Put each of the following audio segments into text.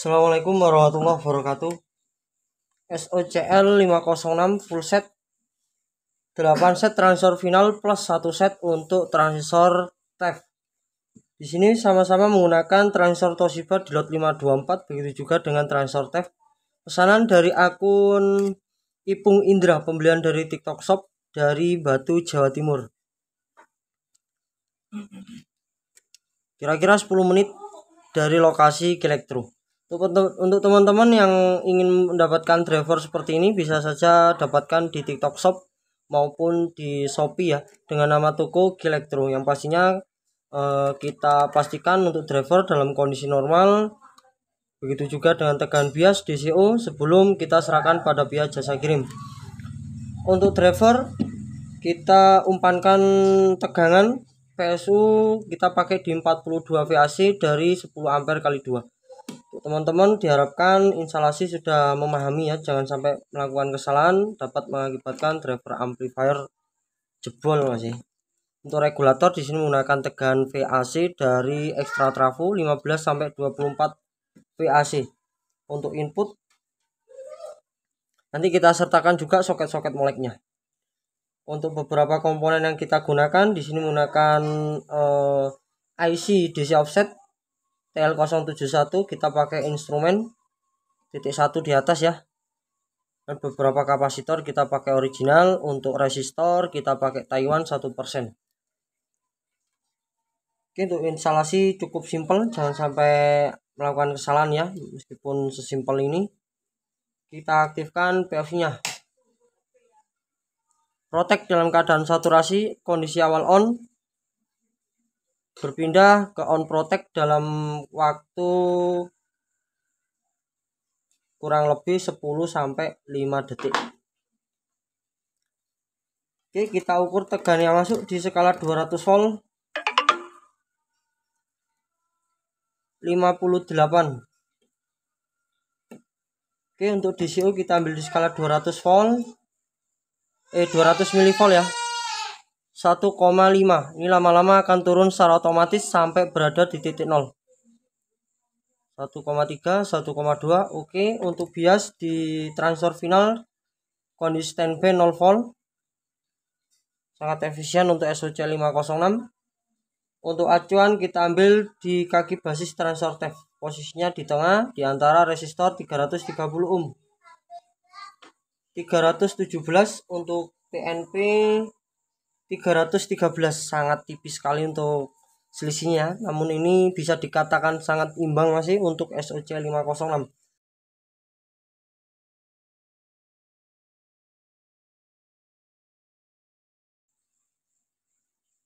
Assalamualaikum warahmatullahi wabarakatuh. SOCL 506 full set 8 set transfer final plus 1 set untuk transfer TEF. Di sini sama-sama menggunakan transfer Toshiba di lot 524 begitu juga dengan transfer TEF. Pesanan dari akun Ipung Indra pembelian dari TikTok Shop dari Batu Jawa Timur. Kira-kira 10 menit dari lokasi Kilektro. Untuk teman-teman yang ingin mendapatkan driver seperti ini bisa saja dapatkan di TikTok Shop maupun di Shopee ya dengan nama toko Gilektro yang pastinya eh, kita pastikan untuk driver dalam kondisi normal. Begitu juga dengan tegangan bias DCO sebelum kita serahkan pada pihak jasa kirim. Untuk driver kita umpankan tegangan PSU kita pakai di 42 VAC dari 10 ampere kali 2 teman-teman diharapkan instalasi sudah memahami ya jangan sampai melakukan kesalahan dapat mengakibatkan driver amplifier jebol masih untuk regulator di sini menggunakan tegangan VAC dari extra trafo 15 sampai 24 VAC untuk input nanti kita sertakan juga soket-soket moleknya. Untuk beberapa komponen yang kita gunakan di sini menggunakan eh, IC DC offset TL071 kita pakai instrumen titik satu di atas ya. Dan beberapa kapasitor kita pakai original untuk resistor kita pakai Taiwan 1% Oke untuk instalasi cukup simpel jangan sampai melakukan kesalahan ya meskipun sesimpel ini. Kita aktifkan PFC nya Protect dalam keadaan saturasi kondisi awal on berpindah ke on protect dalam waktu kurang lebih 10 sampai 5 detik. Oke, kita ukur tegangan yang masuk di skala 200 volt 58. Oke, untuk DCO kita ambil di skala 200 volt eh 200 mV ya. 1,5 ini lama-lama akan turun secara otomatis sampai berada di titik 0 1,3 1,2 oke untuk bias di transfer final kondisi standby 0 volt. Sangat efisien untuk SOC 506 untuk acuan kita ambil di kaki basis transfer TEF posisinya di tengah di antara resistor 330 ohm. 317 untuk PNP 313 sangat tipis sekali untuk selisihnya. Namun ini bisa dikatakan sangat imbang masih untuk SOC 506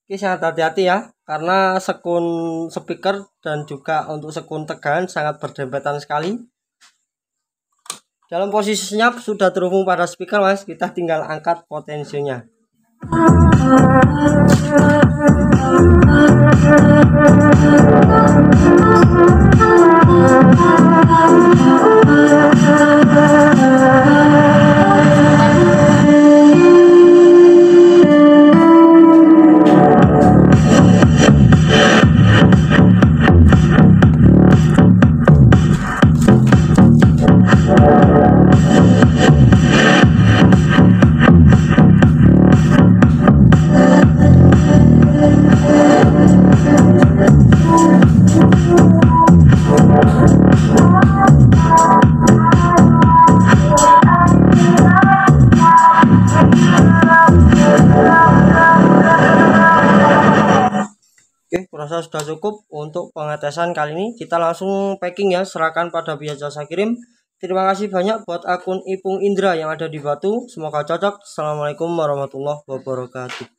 Oke sangat hati-hati ya karena sekun speaker dan juga untuk sekun tegangan sangat berdempetan sekali. Dalam posisi senyap sudah terhubung pada speaker mas. Kita tinggal angkat potensinya Oh, oh, oh, oh, oh, Oke, kurasa sudah cukup untuk pengetesan kali ini. Kita langsung packing ya, serahkan pada biaya jasa kirim. Terima kasih banyak buat akun Ipung Indra yang ada di Batu. Semoga cocok. Assalamualaikum warahmatullahi wabarakatuh.